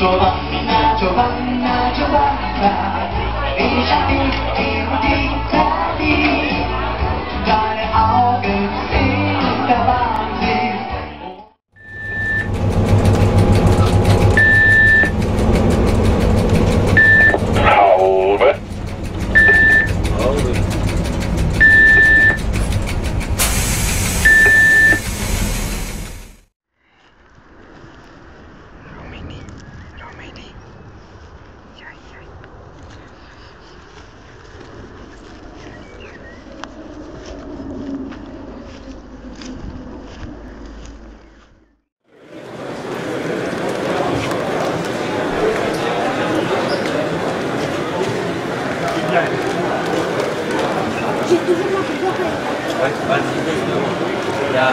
作吧，作吧，作吧，一下地，一步地，踏地，再来熬个新的房 Ja,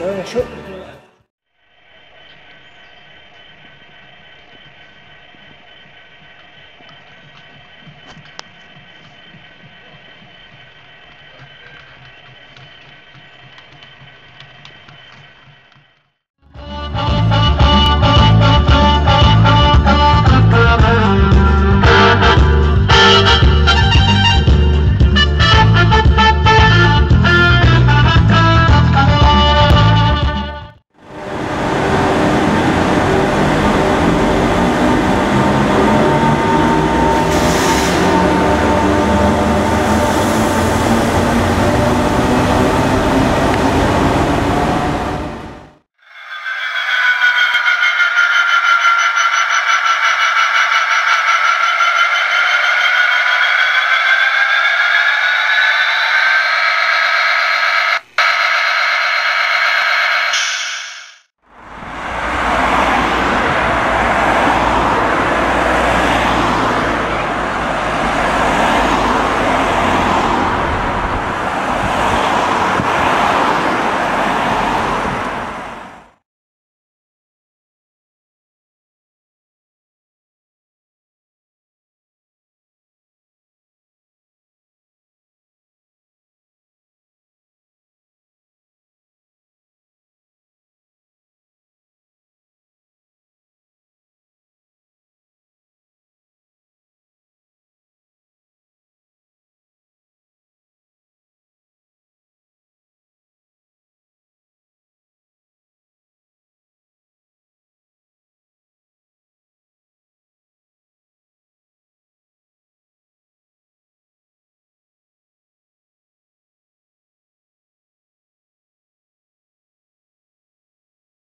我跟说。